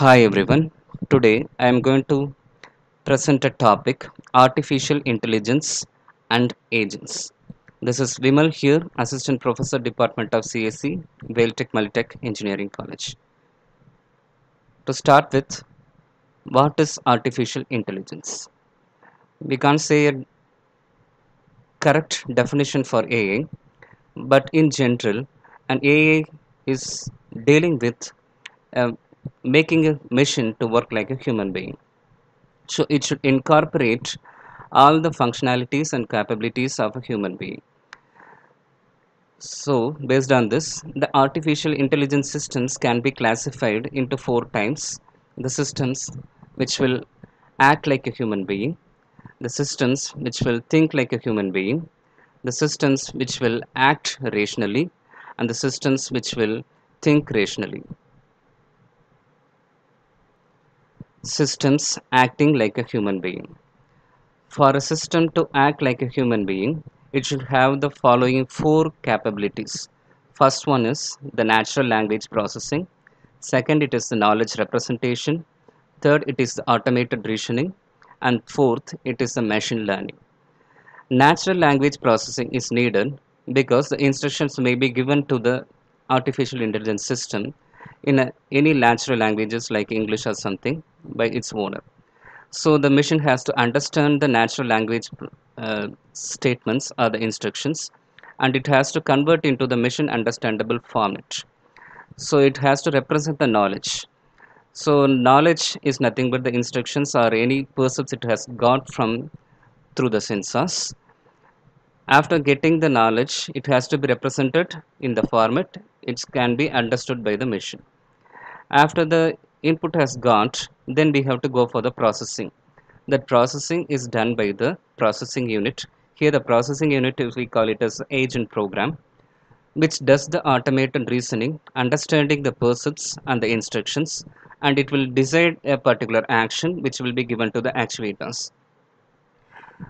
Hi everyone. Today I am going to present a topic artificial intelligence and agents. This is Vimal here, Assistant Professor Department of CSE, Vel Tech Multi Tech Engineering College. To start with, what is artificial intelligence? We can't say a correct definition for AI, but in general, an AI is dealing with uh, making a machine to work like a human being. So it should incorporate all the functionalities and capabilities of a human being. So based on this, the artificial intelligence systems can be classified into four types. The systems which will act like a human being, the systems which will think like a human being, the systems which will act rationally, and the systems which will think rationally. Systems acting like a human being. For a system to act like a human being, it should have the following four capabilities. First one is the natural language processing. Second, it is the knowledge representation. Third, it is the automated reasoning. And fourth, it is the machine learning. Natural language processing is needed because the instructions may be given to the artificial intelligence system in a, any natural languages like English or something by its owner. So the machine has to understand the natural language uh, statements or the instructions and it has to convert into the machine understandable format. So it has to represent the knowledge. So knowledge is nothing but the instructions or any percepts it has got from through the sensors. After getting the knowledge, it has to be represented in the format. It can be understood by the machine. After the input has got, then we have to go for the processing. That processing is done by the processing unit. Here the processing unit, is we call it as agent program, which does the automated reasoning, understanding the percepts and the instructions, and it will decide a particular action which will be given to the actuators.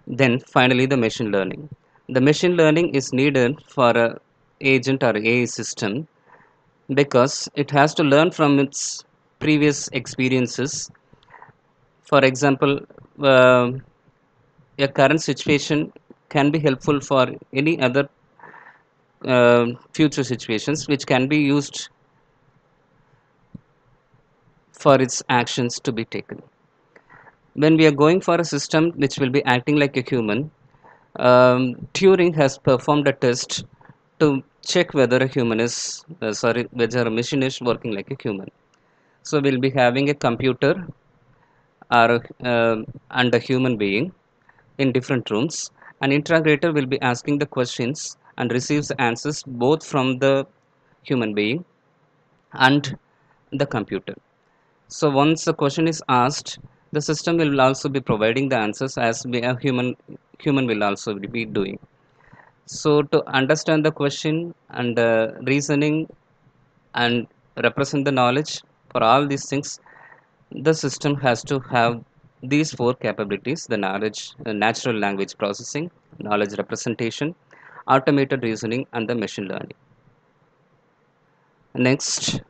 Then finally the machine learning. The machine learning is needed for a agent or AI system because it has to learn from its previous experiences. For example, uh, a current situation can be helpful for any other uh, future situations which can be used for its actions to be taken. When we are going for a system which will be acting like a human, um, Turing has performed a test to check whether a human is, uh, sorry, whether a machine is working like a human. So we'll be having a computer or, uh, and a human being in different rooms. An interrogator will be asking the questions and receives answers both from the human being and the computer. So once the question is asked, the system will also be providing the answers as a human human will also be doing. So to understand the question and uh, reasoning and represent the knowledge for all these things, the system has to have these four capabilities the knowledge natural language processing knowledge representation automated reasoning and the machine learning. Next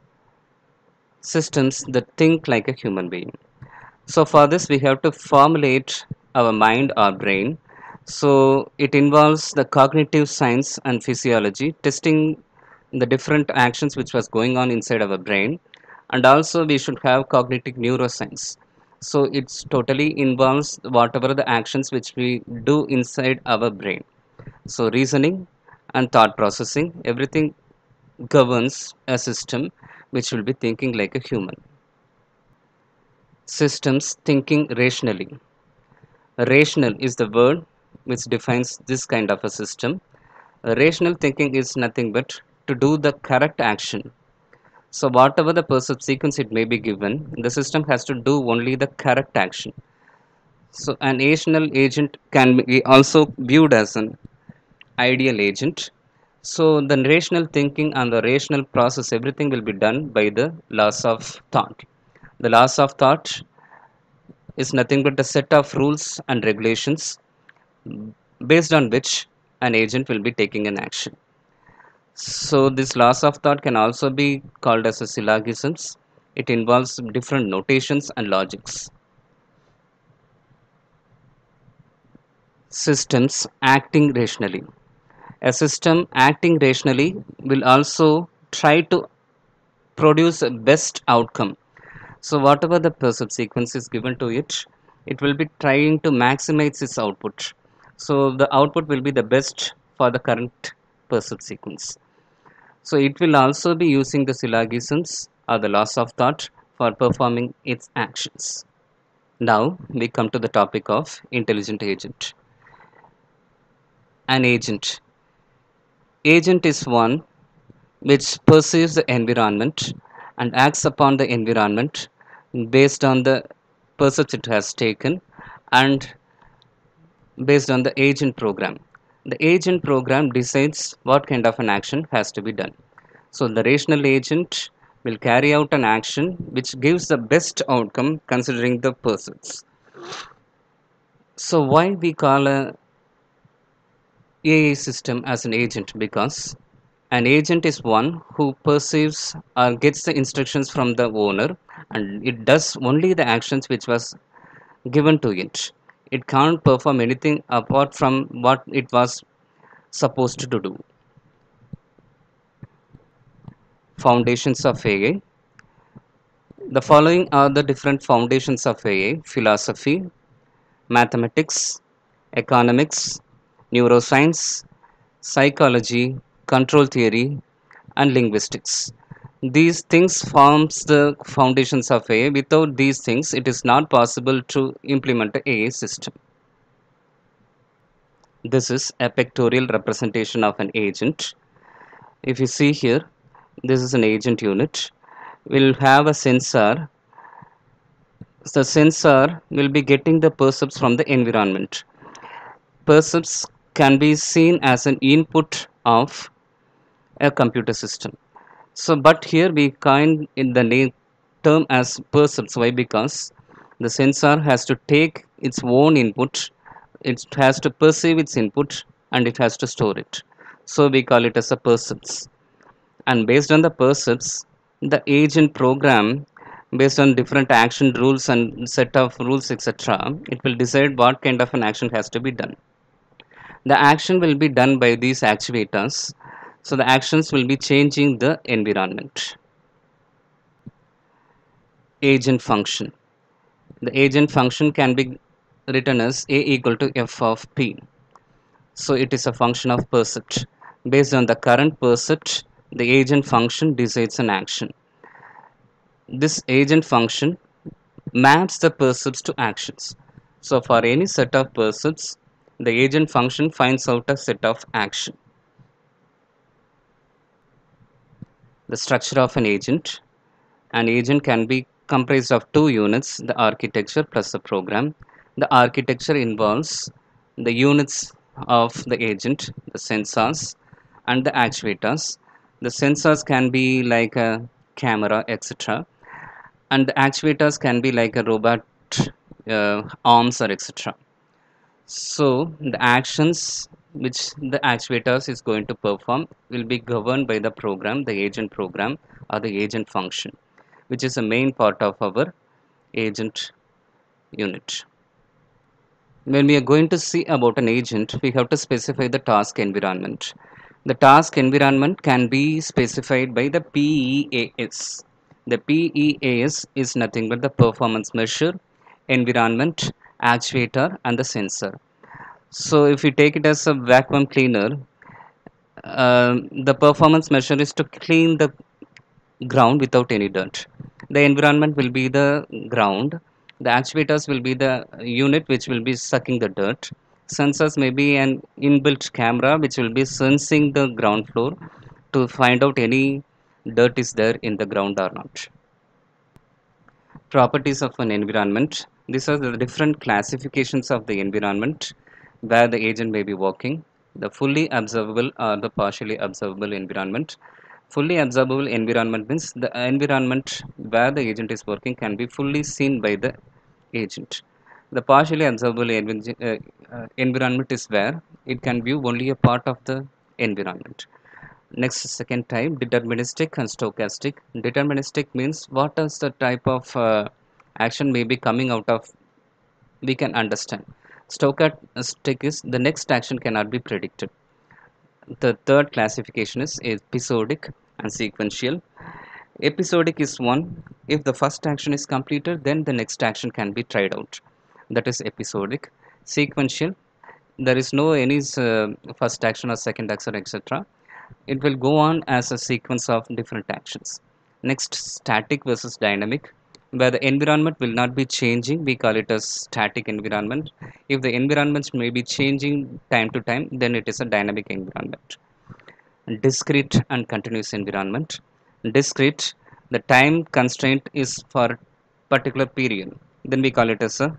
systems that think like a human being. So for this we have to formulate our mind or brain so it involves the cognitive science and physiology testing the different actions which was going on inside our brain. And also we should have cognitive neuroscience. So it's totally involves whatever the actions which we do inside our brain. So reasoning and thought processing everything governs a system which will be thinking like a human. Systems thinking rationally. Rational is the word which defines this kind of a system uh, rational thinking is nothing but to do the correct action so whatever the sequence it may be given, the system has to do only the correct action. So an rational agent can be also viewed as an ideal agent. So the rational thinking and the rational process, everything will be done by the laws of thought. The laws of thought is nothing but a set of rules and regulations based on which an agent will be taking an action. So this laws of thought can also be called as a syllogisms. It involves different notations and logics. Systems acting rationally. A system acting rationally will also try to produce a best outcome. So whatever the percept sequence is given to it, it will be trying to maximize its output. So the output will be the best for the current percept sequence. So it will also be using the syllogisms or the laws of thought for performing its actions. Now we come to the topic of intelligent agent. An agent. Agent is one which perceives the environment and acts upon the environment based on the percepts it has taken and based on the agent program. The agent program decides what kind of an action has to be done. So the rational agent will carry out an action which gives the best outcome considering the percepts. So why we call a AI system as an agent? Because an agent is one who perceives or gets the instructions from the owner and it does only the actions which was given to it. It can't perform anything apart from what it was supposed to do. Foundations of AI. The following are the different foundations of AI philosophy, mathematics, economics, neuroscience, psychology, control theory, and linguistics. These things forms the foundations of a Without these things, it is not possible to implement a system. This is a pictorial representation of an agent. If you see here, this is an agent unit. We'll have a sensor. The sensor will be getting the percepts from the environment. Percepts can be seen as an input of a computer system. So, but here we kind in the name term as percepts. Why? Because the sensor has to take its own input, it has to perceive its input, and it has to store it. So we call it as a percepts. And based on the percepts, the agent program based on different action rules and set of rules etc it will decide what kind of an action has to be done the action will be done by these actuators so the actions will be changing the environment. Agent function. The agent function can be written as a equal to f of p. So it is a function of percept. Based on the current percept the agent function decides an action. This agent function maps the percepts to actions. So for any set of percepts the agent function finds out a set of action the structure of an agent. An agent can be comprised of two units the architecture plus the program. The architecture involves the units of the agent the sensors and the actuators. The sensors can be like a camera etc and the actuators can be like a robot uh, arms or etc so the actions which the actuators is going to perform will be governed by the program the agent program or the agent function which is a main part of our agent unit. When we are going to see about an agent we have to specify the task environment. The task environment can be specified by the PEAS the PEAS is nothing but the performance measure environment actuator and the sensor so if you take it as a vacuum cleaner uh, the performance measure is to clean the ground without any dirt. The environment will be the ground. The actuators will be the unit which will be sucking the dirt. Sensors may be an inbuilt camera which will be sensing the ground floor to find out any dirt is there in the ground or not. Properties of an environment. These are the different classifications of the environment where the agent may be working the fully observable or the partially observable environment. Fully observable environment means the environment where the agent is working can be fully seen by the agent. The partially observable uh, uh, environment is where it can view only a part of the environment. Next second type deterministic and stochastic. Deterministic means what is the type of uh, action may be coming out of we can understand stochastic is the next action cannot be predicted. The third classification is episodic and sequential. Episodic is one. If the first action is completed then the next action can be tried out. That is episodic. Sequential. There is no any uh, first action or second action etc it will go on as a sequence of different actions. Next static versus dynamic where the environment will not be changing we call it a static environment. If the environments may be changing time to time then it is a dynamic environment. Discrete and continuous environment. Discrete the time constraint is for particular period. Then we call it as a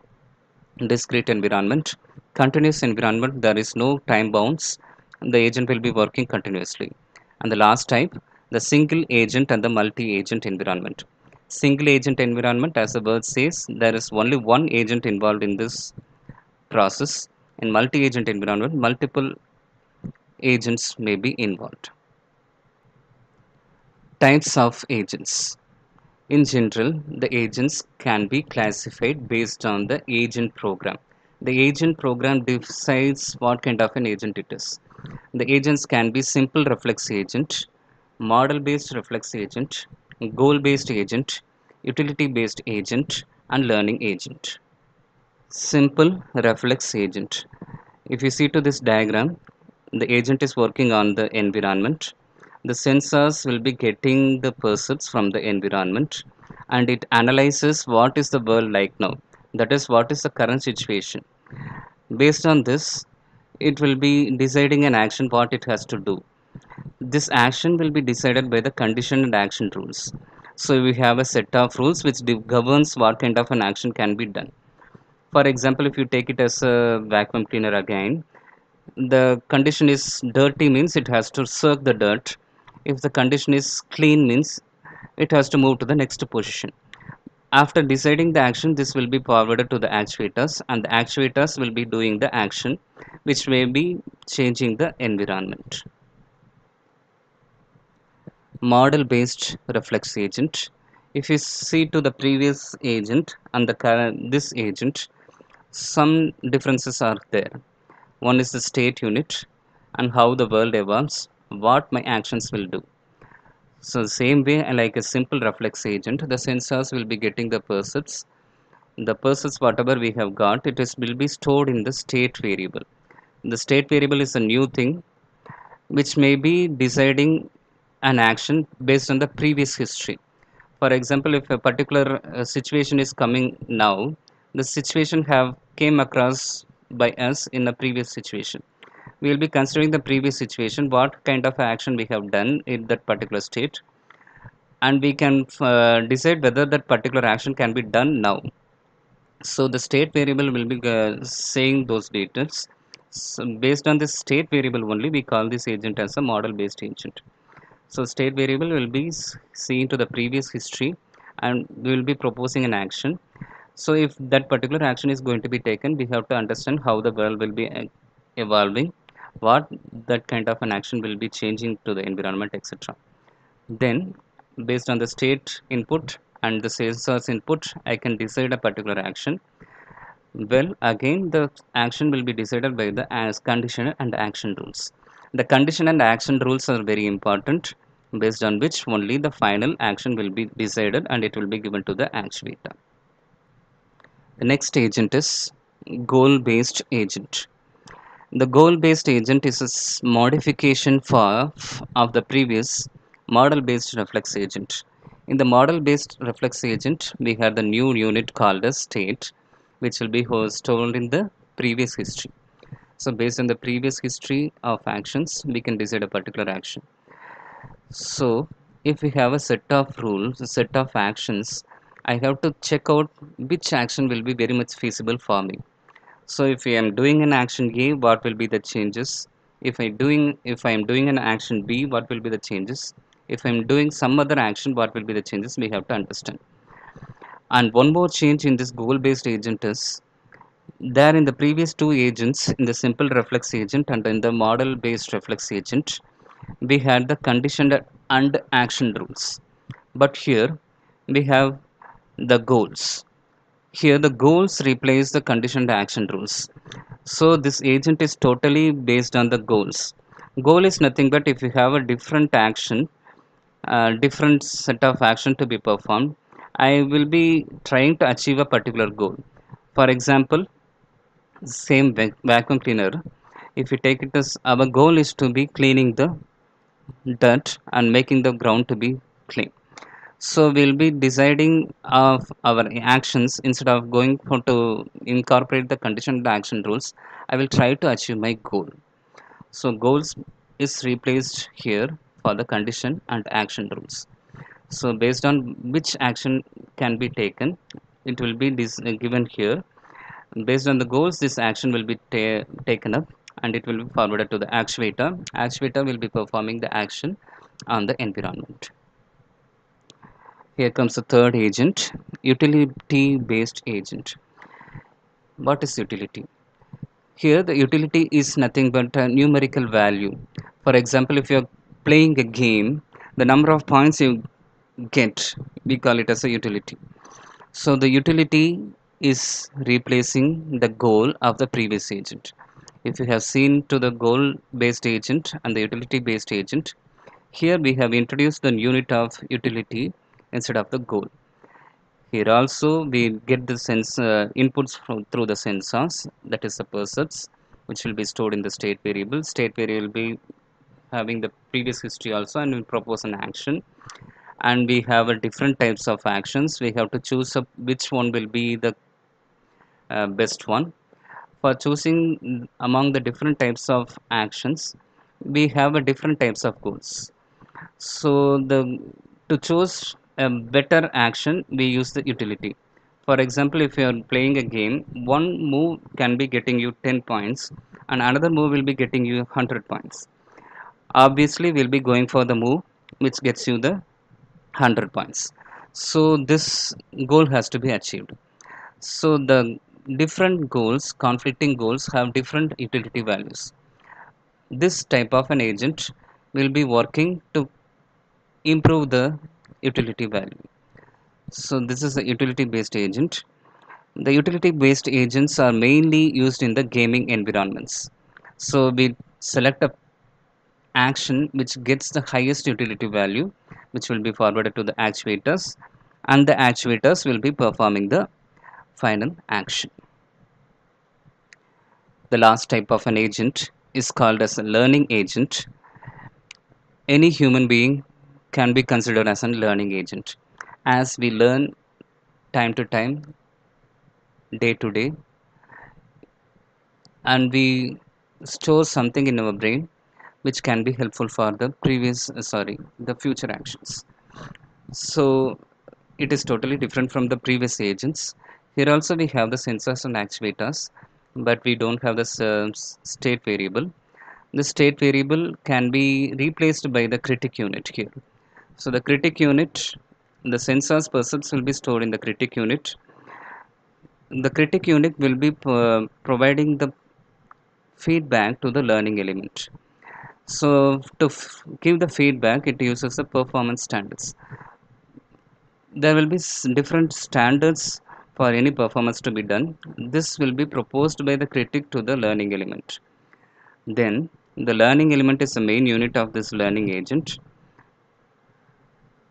discrete environment. Continuous environment there is no time bounds. The agent will be working continuously. And the last type the single agent and the multi-agent environment single agent environment as the word says there is only one agent involved in this process. In multi-agent environment multiple agents may be involved. Types of agents. In general the agents can be classified based on the agent program. The agent program decides what kind of an agent it is. The agents can be simple reflex agent model based reflex agent goal based agent utility based agent and learning agent. Simple reflex agent. If you see to this diagram the agent is working on the environment. The sensors will be getting the percepts from the environment and it analyzes what is the world like now. That is what is the current situation. Based on this it will be deciding an action what it has to do this action will be decided by the condition and action rules. So we have a set of rules which governs what kind of an action can be done. For example if you take it as a vacuum cleaner again the condition is dirty means it has to soak the dirt. If the condition is clean means it has to move to the next position. After deciding the action this will be forwarded to the actuators and the actuators will be doing the action which may be changing the environment model based reflex agent. If you see to the previous agent and the current this agent some differences are there. One is the state unit and how the world evolves what my actions will do. So the same way like a simple reflex agent the sensors will be getting the percepts. The percepts whatever we have got it is will be stored in the state variable. The state variable is a new thing which may be deciding an action based on the previous history. For example if a particular uh, situation is coming now the situation have came across by us in a previous situation. We will be considering the previous situation what kind of action we have done in that particular state and we can uh, decide whether that particular action can be done now. So the state variable will be uh, saying those details. So based on this state variable only we call this agent as a model based agent so state variable will be seen to the previous history and we will be proposing an action. So if that particular action is going to be taken we have to understand how the world will be uh, evolving what that kind of an action will be changing to the environment etc then based on the state input and the sensors input I can decide a particular action. Well again the action will be decided by the as condition and action rules. The condition and action rules are very important based on which only the final action will be decided and it will be given to the actuator. The next agent is goal based agent. The goal based agent is a modification for of the previous model based reflex agent. In the model based reflex agent, we have the new unit called as state, which will be stored in the previous history. So based on the previous history of actions, we can decide a particular action. So if we have a set of rules, a set of actions, I have to check out which action will be very much feasible for me. So if I am doing an action A, what will be the changes? If I doing if I am doing an action B, what will be the changes? If I am doing some other action, what will be the changes? We have to understand. And one more change in this goal-based agent is there in the previous two agents in the simple reflex agent and in the model based reflex agent we had the conditioned and action rules. But here we have the goals. Here the goals replace the conditioned action rules. So this agent is totally based on the goals. Goal is nothing but if you have a different action, uh, different set of action to be performed, I will be trying to achieve a particular goal. For example, same vacuum cleaner if you take it as our goal is to be cleaning the dirt and making the ground to be clean so we'll be deciding of our actions instead of going for to incorporate the conditioned action rules i will try to achieve my goal. So goals is replaced here for the condition and action rules. So based on which action can be taken it will be given here. Based on the goals this action will be ta- taken up and it will be forwarded to the actuator. Actuator will be performing the action on the environment. Here comes the third agent utility based agent. What is utility? Here the utility is nothing but a numerical value. For example if you're playing a game the number of points you get we call it as a utility. So the utility is replacing the goal of the previous agent. If you have seen to the goal based agent and the utility based agent, here we have introduced the unit of utility instead of the goal. Here also we get the sense uh, inputs from, through the sensors that is the percepts which will be stored in the state variable. State variable will be having the previous history also and we propose an action and we have a different types of actions we have to choose which one will be the uh, best one for choosing among the different types of actions we have a different types of goals. So the to choose a better action we use the utility. For example if you are playing a game one move can be getting you 10 points and another move will be getting you 100 points. Obviously we'll be going for the move which gets you the 100 points. So this goal has to be achieved. So the different goals conflicting goals have different utility values. This type of an agent will be working to improve the utility value. So this is a utility based agent. The utility based agents are mainly used in the gaming environments. So we select a action which gets the highest utility value which will be forwarded to the actuators and the actuators will be performing the final action. The last type of an agent is called as a learning agent. Any human being can be considered as a learning agent as we learn time to time, day to day, and we store something in our brain which can be helpful for the previous uh, sorry the future actions so it is totally different from the previous agents here also we have the sensors and actuators but we don't have the uh, state variable. The state variable can be replaced by the critic unit here. So the critic unit the sensors percepts will be stored in the critic unit. The critic unit will be uh, providing the feedback to the learning element. So to give the feedback it uses the performance standards. There will be different standards for any performance to be done this will be proposed by the critic to the learning element. Then the learning element is the main unit of this learning agent.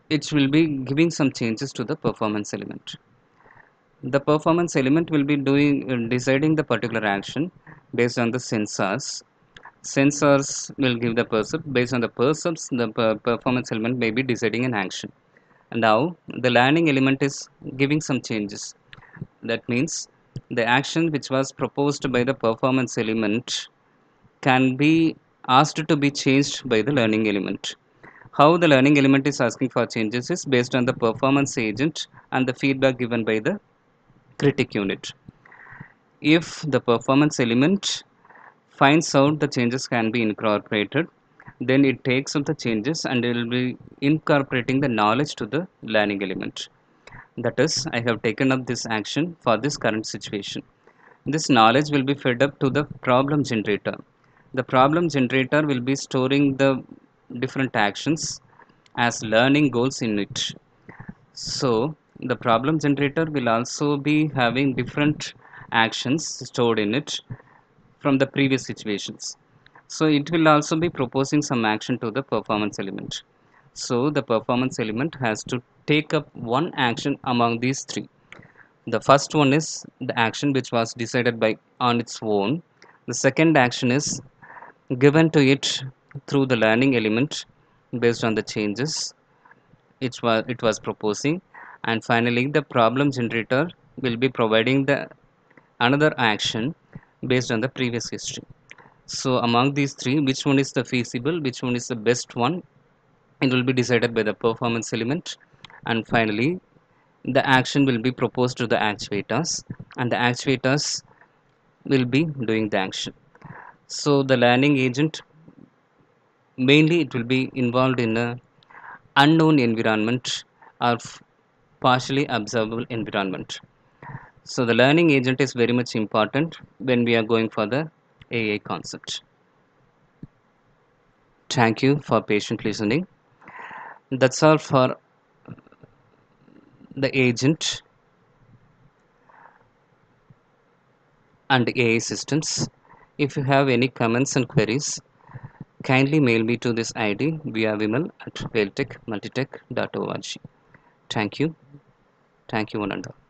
It will be giving some changes to the performance element. The performance element will be doing uh, deciding the particular action based on the sensors. Sensors will give the percept based on the percepts the per performance element may be deciding an action. Now the learning element is giving some changes that means the action which was proposed by the performance element can be asked to be changed by the learning element. How the learning element is asking for changes is based on the performance agent and the feedback given by the critic unit. If the performance element finds out the changes can be incorporated then it takes up the changes and it will be incorporating the knowledge to the learning element that is i have taken up this action for this current situation this knowledge will be fed up to the problem generator the problem generator will be storing the different actions as learning goals in it. So the problem generator will also be having different actions stored in it from the previous situations. So it will also be proposing some action to the performance element. So the performance element has to take up one action among these three. The first one is the action which was decided by on its own. The second action is given to it through the learning element based on the changes it was it was proposing and finally the problem generator will be providing the another action based on the previous history so among these three which one is the feasible which one is the best one it will be decided by the performance element. And finally the action will be proposed to the actuators and the actuators will be doing the action. So the learning agent mainly it will be involved in a unknown environment or partially observable environment. So the learning agent is very much important when we are going for the AI concept. Thank you for patient listening that's all for the agent and AI systems if you have any comments and queries kindly mail me to this id via vimal at veltechmultitech.org thank you. Thank you one and all